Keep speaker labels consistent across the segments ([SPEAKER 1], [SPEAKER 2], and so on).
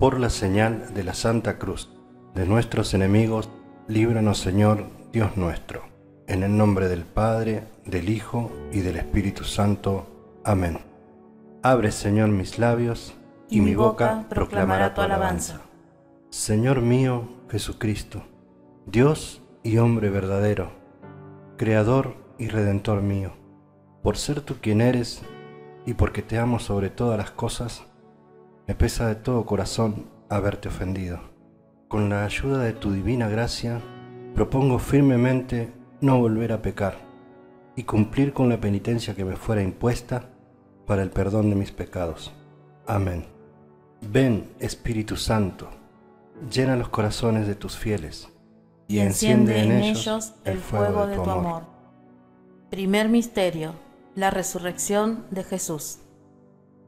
[SPEAKER 1] Por la señal de la Santa Cruz de nuestros enemigos, líbranos Señor, Dios nuestro. En el nombre del Padre, del Hijo y del Espíritu Santo. Amén. Abre Señor mis labios, y, mi boca proclamará tu alabanza. Señor mío Jesucristo, Dios y hombre verdadero, Creador y Redentor mío, por ser tú quien eres y porque te amo sobre todas las cosas, me pesa de todo corazón haberte ofendido. Con la ayuda de tu divina gracia, propongo firmemente no volver a pecar y cumplir con la penitencia que me fuera impuesta para el perdón de mis pecados. Amén. Ven, Espíritu Santo, llena los corazones de tus fieles
[SPEAKER 2] y enciende en ellos el fuego de tu amor. Primer misterio, la resurrección de Jesús.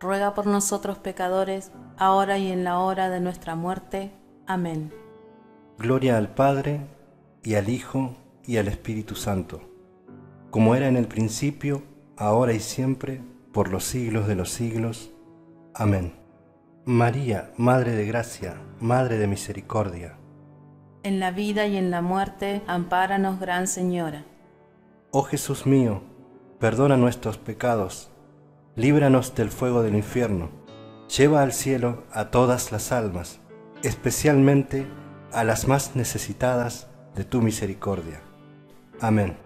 [SPEAKER 2] ruega por nosotros pecadores, ahora y en la hora de nuestra muerte. Amén.
[SPEAKER 1] Gloria al Padre, y al Hijo, y al Espíritu Santo, como era en el principio, ahora y siempre, por los siglos de los siglos. Amén. María, Madre de Gracia, Madre de Misericordia.
[SPEAKER 2] En la vida y en la muerte, ampáranos, Gran Señora.
[SPEAKER 1] Oh Jesús mío, perdona nuestros pecados líbranos del fuego del infierno, lleva al cielo a todas las almas, especialmente a las más necesitadas de tu misericordia. Amén.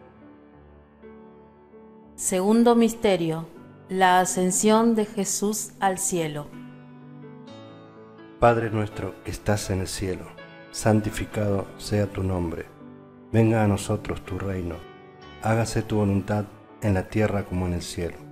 [SPEAKER 2] Segundo Misterio. La ascensión de Jesús al cielo.
[SPEAKER 1] Padre nuestro que estás en el cielo, santificado sea tu nombre. Venga a nosotros tu reino. Hágase tu voluntad en la tierra como en el cielo.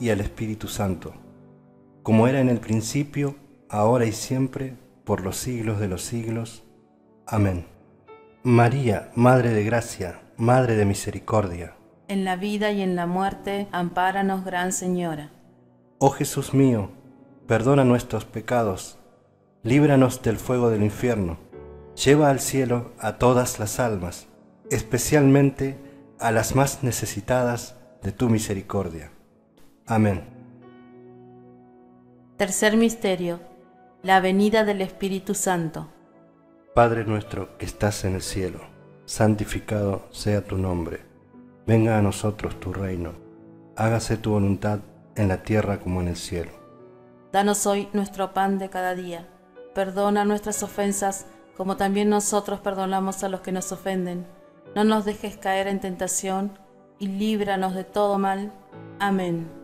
[SPEAKER 1] y al Espíritu Santo, como era en el principio, ahora y siempre, por los siglos de los siglos. Amén. María, Madre de Gracia, Madre de Misericordia.
[SPEAKER 2] En la vida y en la muerte, ampáranos, Gran Señora.
[SPEAKER 1] Oh Jesús mío, perdona nuestros pecados, líbranos del fuego del infierno, lleva al cielo a todas las almas, especialmente a las más necesitadas de tu misericordia. Amén.
[SPEAKER 2] Tercer Misterio. La venida del Espíritu Santo.
[SPEAKER 1] Padre nuestro que estás en el cielo, santificado sea tu nombre. Venga a nosotros tu reino. Hágase tu voluntad en la tierra como en el cielo.
[SPEAKER 2] Danos hoy nuestro pan de cada día. Perdona nuestras ofensas como también nosotros perdonamos a los que nos ofenden. No nos dejes caer en tentación y líbranos de todo mal. Amén.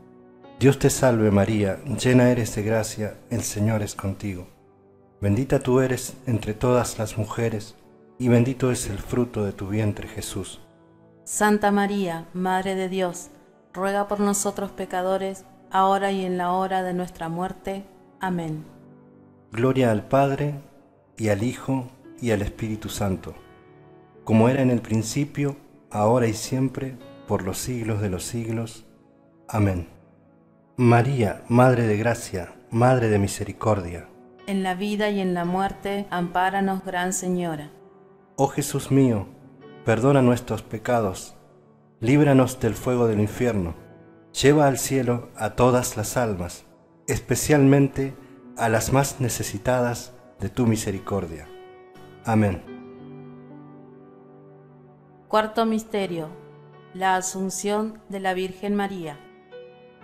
[SPEAKER 1] Dios te salve María, llena eres de gracia, el Señor es contigo. Bendita tú eres entre todas las mujeres, y bendito es el fruto de tu vientre Jesús.
[SPEAKER 2] Santa María, Madre de Dios, ruega por nosotros pecadores, ahora y en la hora de nuestra muerte. Amén.
[SPEAKER 1] Gloria al Padre, y al Hijo, y al Espíritu Santo, como era en el principio, ahora y siempre, por los siglos de los siglos. Amén. María, Madre de Gracia, Madre de Misericordia.
[SPEAKER 2] En la vida y en la muerte, ampáranos, Gran Señora.
[SPEAKER 1] Oh Jesús mío, perdona nuestros pecados, líbranos del fuego del infierno, lleva al cielo a todas las almas, especialmente a las más necesitadas de tu misericordia. Amén.
[SPEAKER 2] Cuarto Misterio. La Asunción de la Virgen María.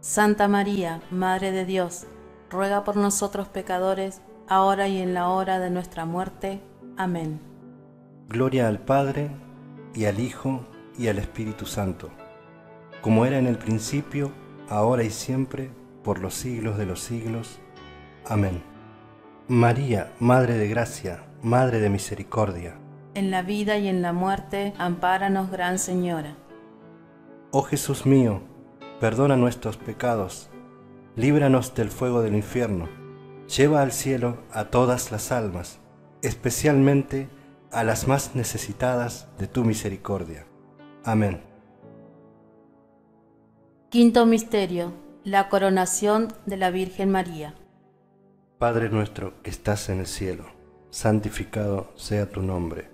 [SPEAKER 2] Santa María, Madre de Dios, ruega por nosotros pecadores, ahora y en la hora de nuestra muerte. Amén.
[SPEAKER 1] Gloria al Padre, y al Hijo, y al Espíritu Santo, como era en el principio, ahora y siempre, por los siglos de los siglos. Amén. María, Madre de Gracia, Madre de Misericordia.
[SPEAKER 2] En la vida y en la muerte, ampáranos, Gran Señora.
[SPEAKER 1] Oh Jesús mío, perdona nuestros pecados, líbranos del fuego del infierno, lleva al cielo a todas las almas, especialmente a las más necesitadas de tu misericordia. Amén.
[SPEAKER 2] Quinto Misterio. La coronación de la Virgen María.
[SPEAKER 1] Padre nuestro que estás en el cielo, santificado sea tu nombre.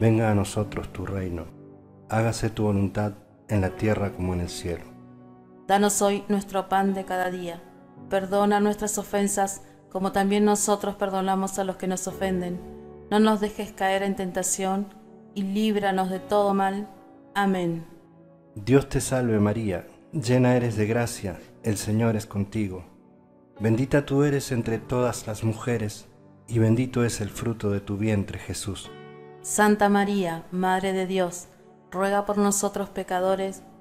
[SPEAKER 1] Venga a nosotros tu reino. Hágase tu voluntad en la tierra como en el cielo.
[SPEAKER 2] Danos hoy nuestro pan de cada día. Perdona nuestras ofensas, como también nosotros perdonamos a los que nos ofenden. No nos dejes caer en tentación, y líbranos de todo mal. Amén.
[SPEAKER 1] Dios te salve María, llena eres de gracia, el Señor es contigo. Bendita tú eres entre todas las mujeres, y bendito es el fruto de tu vientre Jesús.
[SPEAKER 2] Santa María, Madre de Dios, ruega por nosotros pecadores,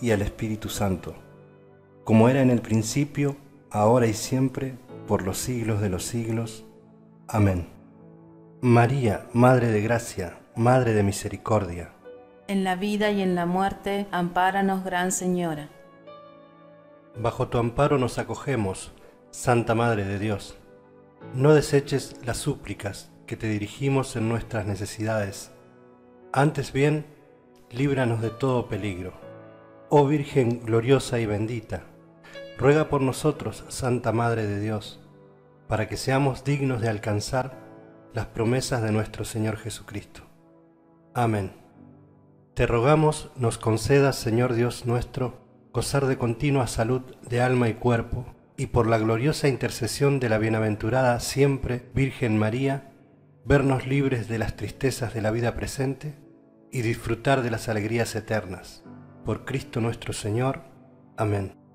[SPEAKER 1] y al Espíritu Santo, como era en el principio, ahora y siempre, por los siglos de los siglos. Amén. María, Madre de Gracia, Madre de Misericordia.
[SPEAKER 2] En la vida y en la muerte, ampáranos, Gran Señora.
[SPEAKER 1] Bajo tu amparo nos acogemos, Santa Madre de Dios. No deseches las súplicas que te dirigimos en nuestras necesidades. Antes bien, líbranos de todo peligro Oh Virgen gloriosa y bendita, ruega por nosotros, Santa Madre de Dios, para que seamos dignos de alcanzar las promesas de nuestro Señor Jesucristo. Amén. Te rogamos nos concedas, Señor Dios nuestro, gozar de continua salud de alma y cuerpo, y por la gloriosa intercesión de la bienaventurada siempre Virgen María, vernos libres de las tristezas de la vida presente y disfrutar de las alegrías eternas por Cristo nuestro Señor. Amén.